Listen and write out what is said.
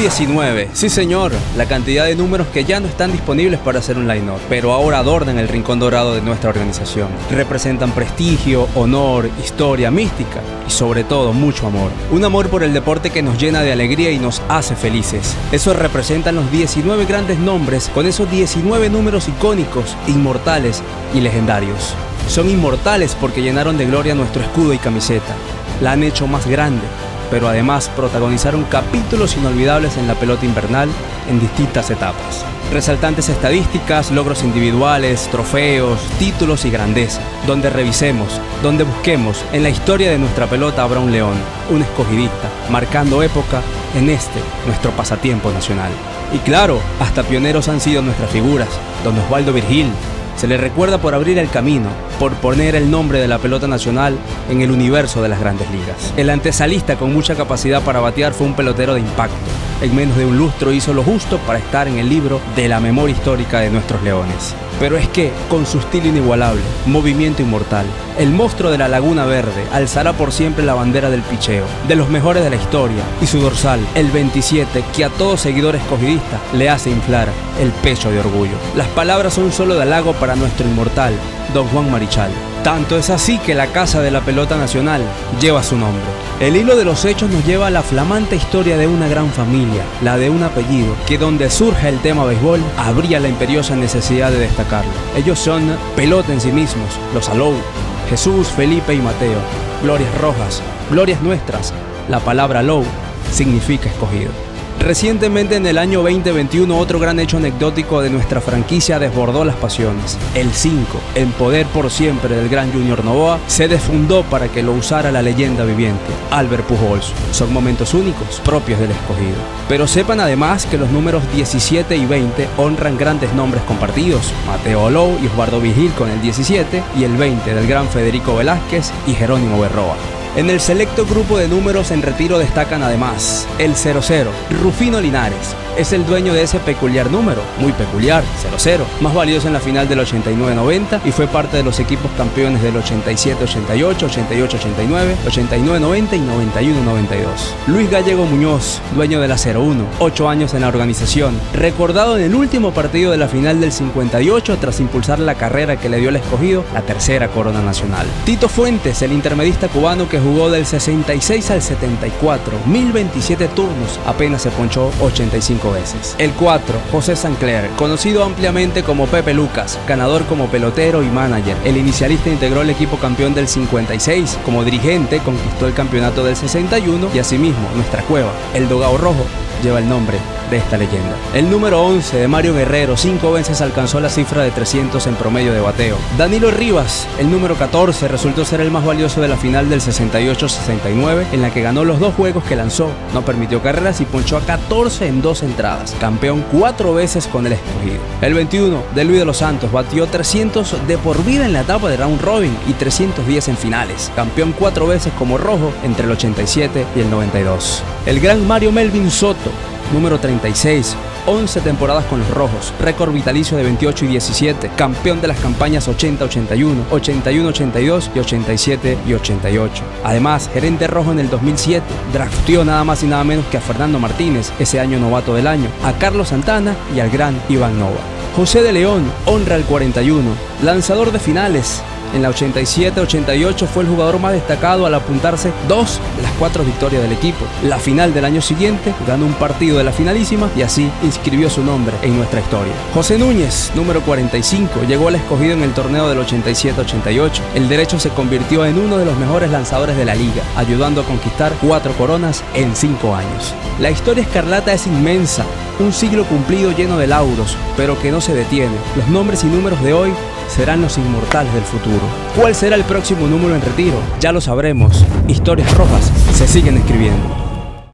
19, sí señor, la cantidad de números que ya no están disponibles para hacer un line-up, pero ahora adornan el rincón dorado de nuestra organización. Representan prestigio, honor, historia, mística y sobre todo mucho amor. Un amor por el deporte que nos llena de alegría y nos hace felices. Eso representan los 19 grandes nombres con esos 19 números icónicos, inmortales y legendarios. Son inmortales porque llenaron de gloria nuestro escudo y camiseta. La han hecho más grande, pero además protagonizaron capítulos inolvidables en la pelota invernal en distintas etapas. Resaltantes estadísticas, logros individuales, trofeos, títulos y grandeza. Donde revisemos, donde busquemos, en la historia de nuestra pelota habrá un león, un escogidista, marcando época en este, nuestro pasatiempo nacional. Y claro, hasta pioneros han sido nuestras figuras, don Osvaldo Virgil, se le recuerda por abrir el camino, por poner el nombre de la pelota nacional en el universo de las grandes ligas. El antesalista con mucha capacidad para batear fue un pelotero de impacto. En menos de un lustro hizo lo justo para estar en el libro de la memoria histórica de nuestros leones. Pero es que, con su estilo inigualable, movimiento inmortal, el monstruo de la Laguna Verde alzará por siempre la bandera del picheo, de los mejores de la historia, y su dorsal, el 27, que a todo seguidor escogidista le hace inflar el pecho de orgullo. Las palabras son solo de halago para nuestro inmortal, don Juan Marichal. Tanto es así que la Casa de la Pelota Nacional lleva su nombre. El hilo de los hechos nos lleva a la flamante historia de una gran familia, la de un apellido, que donde surge el tema béisbol, habría la imperiosa necesidad de destacarlo. Ellos son pelota en sí mismos, los Alou, Jesús, Felipe y Mateo, glorias rojas, glorias nuestras. La palabra Alou significa escogido. Recientemente en el año 2021 otro gran hecho anecdótico de nuestra franquicia desbordó las pasiones. El 5, en poder por siempre del gran Junior Novoa, se defundó para que lo usara la leyenda viviente, Albert Pujols. Son momentos únicos, propios del escogido. Pero sepan además que los números 17 y 20 honran grandes nombres compartidos, Mateo Olou y Osvaldo Vigil con el 17 y el 20 del gran Federico Velázquez y Jerónimo Berroa. En el selecto grupo de números en retiro destacan además el 00, Rufino Linares. Es el dueño de ese peculiar número, muy peculiar, 00, más valioso en la final del 89-90 y fue parte de los equipos campeones del 87-88, 88-89, 89-90 y 91-92. Luis Gallego Muñoz, dueño de la 01, 8 años en la organización, recordado en el último partido de la final del 58 tras impulsar la carrera que le dio el escogido la tercera corona nacional. Tito Fuentes, el intermedista cubano jugó del 66 al 74, 1027 turnos, apenas se ponchó 85 veces. El 4, José Sancler, conocido ampliamente como Pepe Lucas, ganador como pelotero y manager. El inicialista integró el equipo campeón del 56, como dirigente conquistó el campeonato del 61 y asimismo nuestra cueva, el Dogao Rojo, lleva el nombre de esta leyenda. El número 11 de Mario Guerrero cinco veces alcanzó la cifra de 300 en promedio de bateo. Danilo Rivas, el número 14, resultó ser el más valioso de la final del 68-69 en la que ganó los dos juegos que lanzó, no permitió carreras y ponchó a 14 en dos entradas, campeón cuatro veces con el escogido. El 21 de Luis de los Santos batió 300 de por vida en la etapa de round robin y 310 en finales, campeón cuatro veces como rojo entre el 87 y el 92. El gran Mario Melvin Soto número 36, 11 temporadas con los rojos, récord vitalicio de 28 y 17, campeón de las campañas 80-81, 81-82 y 87 y 88. Además, gerente rojo en el 2007, drafteó nada más y nada menos que a Fernando Martínez, ese año novato del año, a Carlos Santana y al gran Iván Nova. José de León, honra el 41, lanzador de finales, en la 87-88 fue el jugador más destacado al apuntarse dos de las cuatro victorias del equipo. La final del año siguiente ganó un partido de la finalísima y así inscribió su nombre en nuestra historia. José Núñez, número 45, llegó al escogido en el torneo del 87-88. El derecho se convirtió en uno de los mejores lanzadores de la liga, ayudando a conquistar cuatro coronas en cinco años. La historia escarlata es inmensa, un siglo cumplido lleno de lauros, pero que no se detiene. Los nombres y números de hoy serán los inmortales del futuro. ¿Cuál será el próximo número en retiro? Ya lo sabremos. Historias rojas se siguen escribiendo.